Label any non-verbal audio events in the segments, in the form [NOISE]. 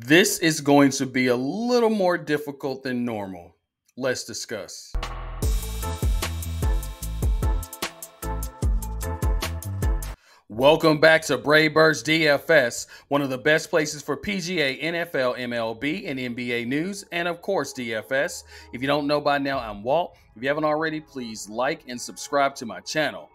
This is going to be a little more difficult than normal. Let's discuss. Welcome back to Brave Birds DFS, one of the best places for PGA, NFL, MLB, and NBA news, and of course, DFS. If you don't know by now, I'm Walt. If you haven't already, please like and subscribe to my channel.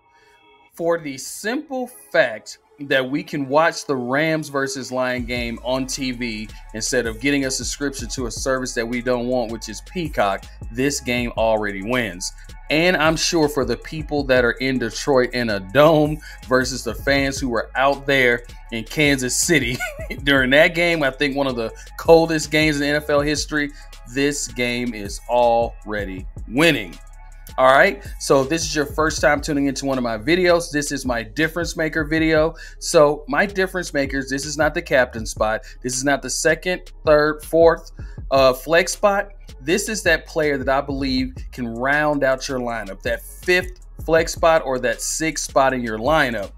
For the simple fact that we can watch the Rams versus Lion game on TV instead of getting a subscription to a service that we don't want, which is Peacock, this game already wins. And I'm sure for the people that are in Detroit in a dome versus the fans who were out there in Kansas City [LAUGHS] during that game, I think one of the coldest games in NFL history, this game is already winning. All right, so this is your first time tuning into one of my videos. This is my difference maker video. So my difference makers, this is not the captain spot. This is not the second, third, fourth uh, flex spot. This is that player that I believe can round out your lineup, that fifth flex spot or that sixth spot in your lineup.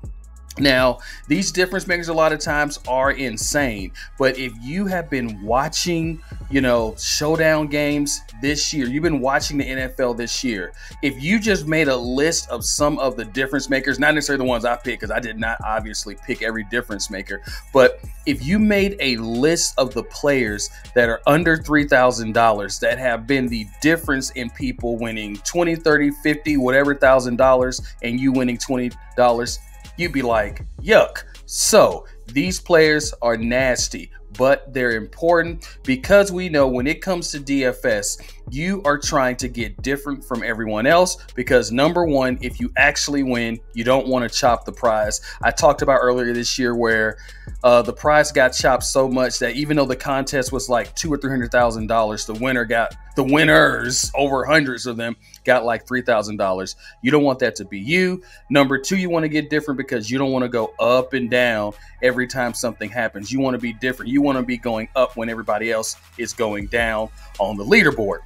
Now, these difference makers a lot of times are insane, but if you have been watching, you know, showdown games this year, you've been watching the NFL this year, if you just made a list of some of the difference makers, not necessarily the ones I picked, because I did not obviously pick every difference maker, but if you made a list of the players that are under $3,000 that have been the difference in people winning 20, 30, 50, whatever thousand dollars, and you winning $20, you'd be like, yuck. So these players are nasty, but they're important because we know when it comes to DFS, you are trying to get different from everyone else because number one, if you actually win, you don't want to chop the prize. I talked about earlier this year where uh, the prize got chopped so much that even though the contest was like two or three hundred thousand dollars, the winner got the winners over hundreds of them got like three thousand dollars. You don't want that to be you. Number two, you want to get different because you don't want to go up and down every time something happens. You want to be different. You want to be going up when everybody else is going down on the leaderboard.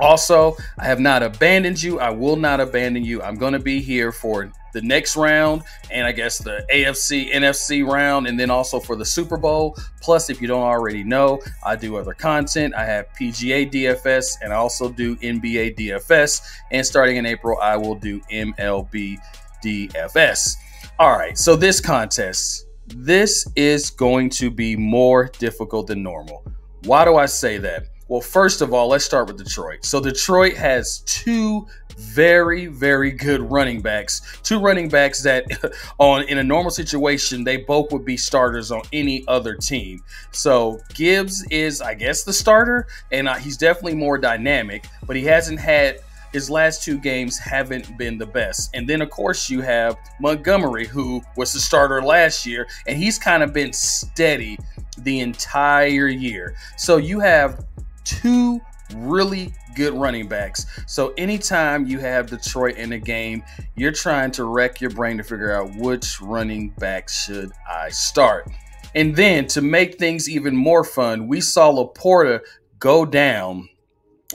Also, I have not abandoned you. I will not abandon you. I'm going to be here for the next round and I guess the AFC, NFC round, and then also for the Super Bowl. Plus, if you don't already know, I do other content. I have PGA DFS and I also do NBA DFS. And starting in April, I will do MLB DFS. All right, so this contest, this is going to be more difficult than normal. Why do I say that? Well, first of all, let's start with Detroit. So Detroit has two very, very good running backs. Two running backs that [LAUGHS] on in a normal situation, they both would be starters on any other team. So Gibbs is, I guess, the starter, and uh, he's definitely more dynamic, but he hasn't had his last two games haven't been the best. And then, of course, you have Montgomery, who was the starter last year, and he's kind of been steady the entire year. So you have two really good running backs. So anytime you have Detroit in a game, you're trying to wreck your brain to figure out which running back should I start. And then to make things even more fun, we saw LaPorta go down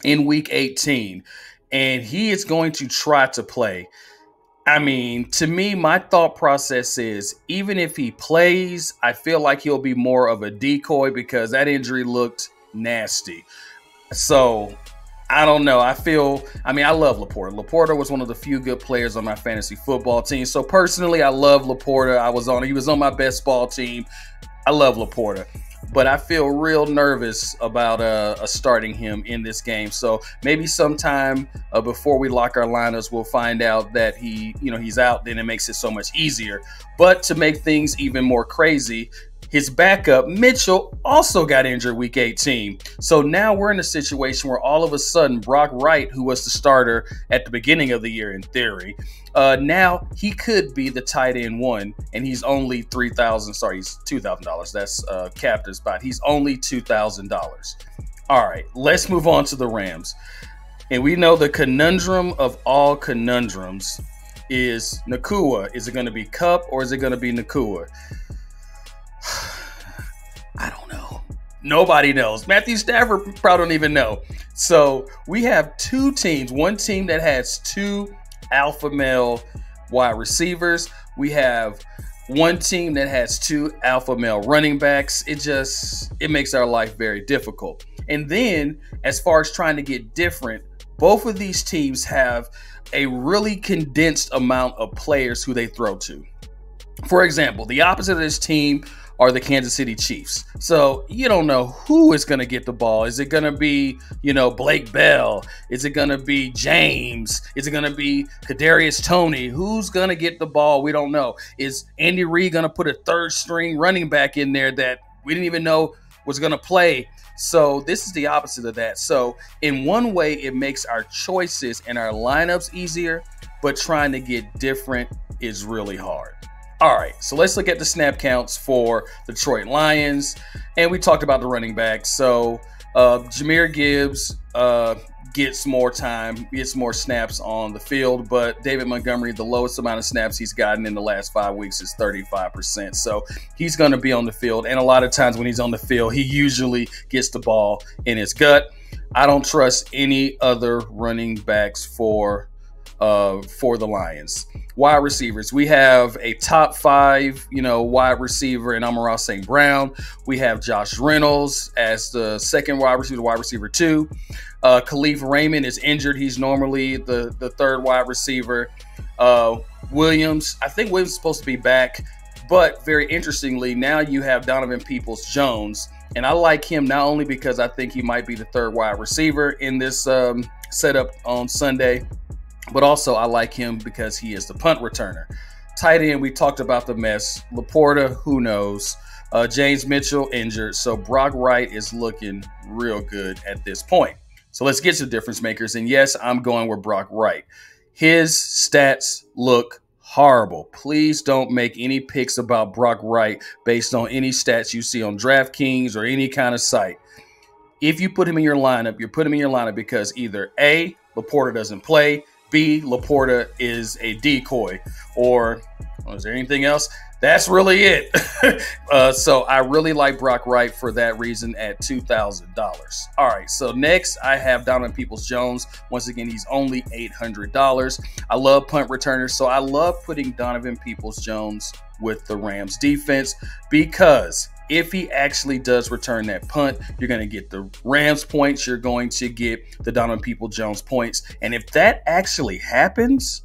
in week 18 and he is going to try to play. I mean, to me, my thought process is even if he plays, I feel like he'll be more of a decoy because that injury looked nasty. So I don't know. I feel, I mean, I love LaPorta. LaPorta was one of the few good players on my fantasy football team. So personally, I love LaPorta. I was on, he was on my best ball team. I love LaPorta. But I feel real nervous about uh, starting him in this game. So maybe sometime uh, before we lock our lineups, we'll find out that he, you know, he's out. Then it makes it so much easier. But to make things even more crazy, his backup, Mitchell, also got injured week 18. So now we're in a situation where all of a sudden Brock Wright, who was the starter at the beginning of the year in theory, uh, now he could be the tight end one, and he's only three thousand. Sorry, he's two thousand dollars. That's uh, captain spot. He's only two thousand dollars. All right, let's move on to the Rams, and we know the conundrum of all conundrums is Nacua. Is it going to be Kupp or is it going to be Nacua? [SIGHS] I don't know. Nobody knows. Matthew Stafford probably don't even know. So we have two teams. One team that has two alpha male wide receivers. We have one team that has two alpha male running backs. It just it makes our life very difficult. And then as far as trying to get different, both of these teams have a really condensed amount of players who they throw to. For example, the opposite of this team are the Kansas City Chiefs. So you don't know who is going to get the ball. Is it going to be, you know, Blake Bell? Is it going to be James? Is it going to be Kadarius Toney? Who's going to get the ball? We don't know. Is Andy Reid going to put a third string running back in there that we didn't even know was going to play? So this is the opposite of that. So in one way, it makes our choices and our lineups easier, but trying to get different is really hard. All right, so let's look at the snap counts for the Detroit Lions. And we talked about the running back. So uh, Jahmyr Gibbs uh, gets more time, gets more snaps on the field, but David Montgomery, the lowest amount of snaps he's gotten in the last five weeks is 35%. So he's going to be on the field. And a lot of times when he's on the field, he usually gets the ball in his gut. I don't trust any other running backs for uh, for the Lions. Wide receivers, we have a top five, you know, wide receiver in Amon-Ra St. Brown. We have Josh Reynolds as the second wide receiver, wide receiver two. Uh, Kalif Raymond is injured. He's normally the, the third wide receiver. Uh, Williams, I think Williams is supposed to be back, but very interestingly, now you have Donovan Peoples Jones. And I like him not only because I think he might be the third wide receiver in this um, setup on Sunday, but also I like him because he is the punt returner. Tight end, we talked about the mess. Laporta, who knows? Uh, James Mitchell injured, so Brock Wright is looking real good at this point. So let's get to the difference makers. And yes, I'm going with Brock Wright. His stats look horrible. Please don't make any picks about Brock Wright based on any stats you see on DraftKings or any kind of site. If you put him in your lineup, you're putting him in your lineup because either A, Laporta doesn't play, B, Laporta is a decoy. Or oh, is there anything else? That's really it. [LAUGHS] uh, so I really like Brock Wright for that reason at $2,000. All right, so next I have Donovan Peoples Jones. Once again, he's only $800. I love punt returners, so I love putting Donovan Peoples Jones with the Rams defense because if he actually does return that punt, you're going to get the Rams points. You're going to get the Donovan People Jones points. And if that actually happens,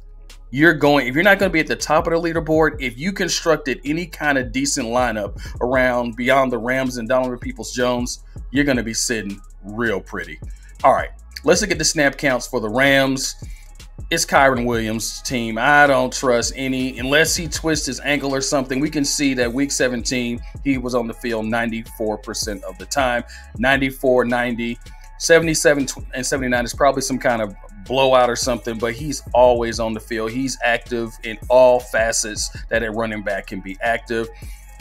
you're going, if you're not going to be at the top of the leaderboard, if you constructed any kind of decent lineup around beyond the Rams and Donovan Peoples Jones, you're going to be sitting real pretty. All right, let's look at the snap counts for the Rams it's Kyren Williams' team. I don't trust any, unless he twists his ankle or something. We can see that week 17, he was on the field 94% of the time. 94, 90, 77, and 79 is probably some kind of blowout or something, but he's always on the field. He's active in all facets that a running back can be active.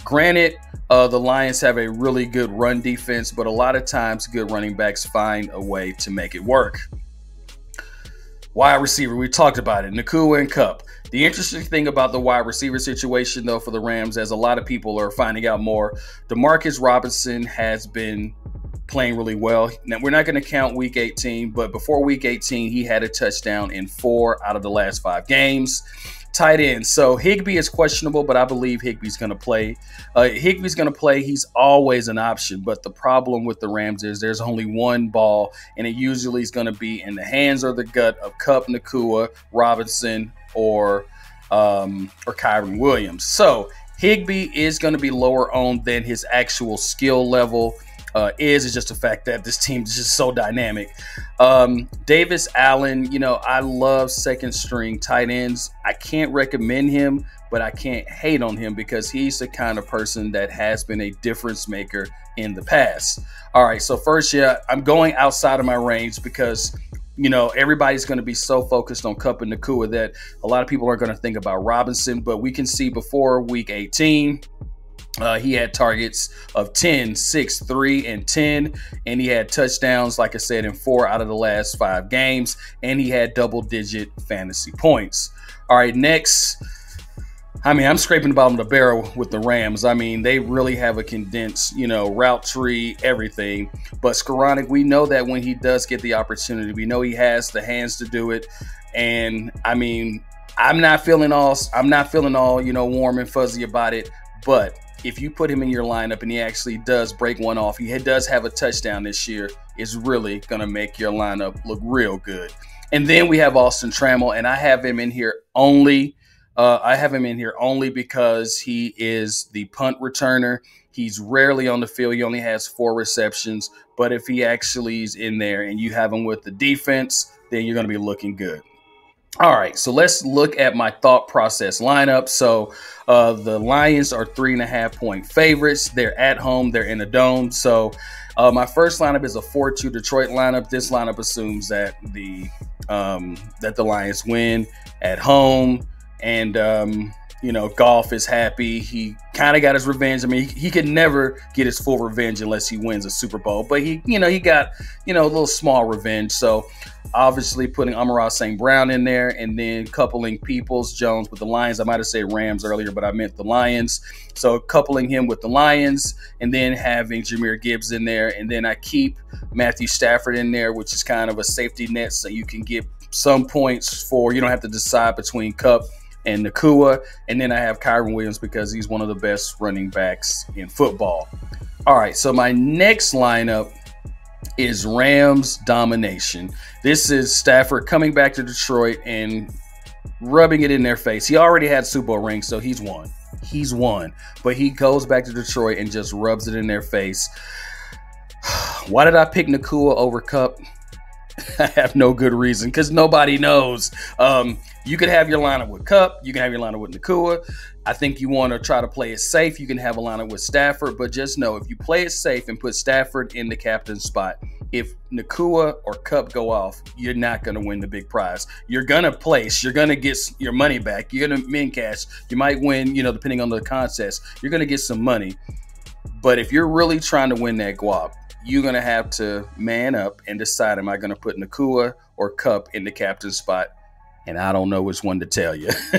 Granted, uh, the Lions have a really good run defense, but a lot of times good running backs find a way to make it work. Wide receiver, we talked about it. Nacua and Kupp. The interesting thing about the wide receiver situation, though, for the Rams, as a lot of people are finding out more, Demarcus Robinson has been playing really well. Now, we're not going to count week 18, but before week 18, he had a touchdown in four out of the last five games tight end. So Higbee is questionable, but I believe Higbee's going to play. Uh, Higbee's going to play. He's always an option, but the problem with the Rams is there's only one ball, and it usually is going to be in the hands or the gut of Kupp, Nacua, Robinson, or um, or Kyren Williams. So Higbee is going to be lower owned than his actual skill level uh, is is just the fact that this team is just so dynamic. Um, Davis Allen, you know, I love second string tight ends. I can't recommend him, but I can't hate on him because he's the kind of person that has been a difference maker in the past. All right, so first, yeah, I'm going outside of my range because you know, everybody's going to be so focused on Kupp and Nacua that a lot of people are going to think about Robinson. But we can see before week 18, uh, he had targets of 10, 6, 3, and 10. And he had touchdowns, like I said, in four out of the last five games. And he had double digit fantasy points. All right, next. I mean, I'm scraping the bottom of the barrel with the Rams. I mean, they really have a condensed, you know, route tree, everything. But Skowronek, we know that when he does get the opportunity, we know he has the hands to do it. And I mean, I'm not feeling all I'm not feeling all, you know, warm and fuzzy about it, but if you put him in your lineup and he actually does break one off, he does have a touchdown this year, is really going to make your lineup look real good. And then we have Austin Trammell, and I have him in here only. Uh, I have him in here only because he is the punt returner. He's rarely on the field. He only has four receptions. But if he actually is in there and you have him with the defense, then you're going to be looking good. All right, so let's look at my thought process lineup. So uh, the Lions are three and a half point favorites. They're at home. They're in a dome. So uh, my first lineup is a four-two Detroit lineup. This lineup assumes that the um, that the Lions win at home, and um, you know, Goff is happy. He kind of got his revenge. I mean, he, he could never get his full revenge unless he wins a Super Bowl. But he, you know, he got, you know, a little small revenge. So obviously putting Amon-Ra St. Brown in there and then coupling Peoples Jones with the Lions. I might have said Rams earlier, but I meant the Lions. So coupling him with the Lions and then having Jahmyr Gibbs in there. And then I keep Matthew Stafford in there, which is kind of a safety net so you can get some points for, you don't have to decide between Kupp and Nacua. And then I have Kyren Williams because he's one of the best running backs in football. All right, so my next lineup is Rams domination. This is Stafford coming back to Detroit and rubbing it in their face. He already had Super Bowl rings, so he's won. He's won. But he goes back to Detroit and just rubs it in their face. [SIGHS] Why did I pick Nacua over Kupp? [LAUGHS] I have no good reason because nobody knows. Um, you could have your lineup with Kupp. You can have your lineup with Nacua. I think you want to try to play it safe. You can have a lineup with Stafford, but just know if you play it safe and put Stafford in the captain spot, if Nacua or Kupp go off, you're not going to win the big prize. You're going to place. You're going to get your money back. You're going to min cash. You might win, you know, depending on the contest. You're going to get some money. But if you're really trying to win that guap, you're going to have to man up and decide, am I going to put Nacua or Kupp in the captain spot? And I don't know which one to tell you. [LAUGHS]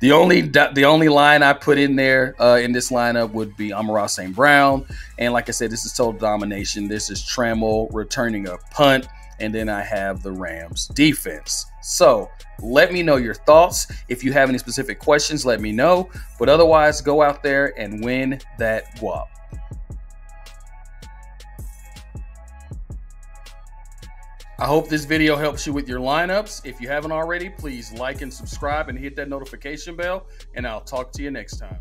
the only the only line I put in there uh, in this lineup would be Amon-Ra St. Brown. And like I said, this is total domination. This is Trammell returning a punt. And then I have the Rams defense. So let me know your thoughts. If you have any specific questions, let me know. But otherwise, go out there and win that guap. I hope this video helps you with your lineups. If you haven't already, please like and subscribe and hit that notification bell, and I'll talk to you next time.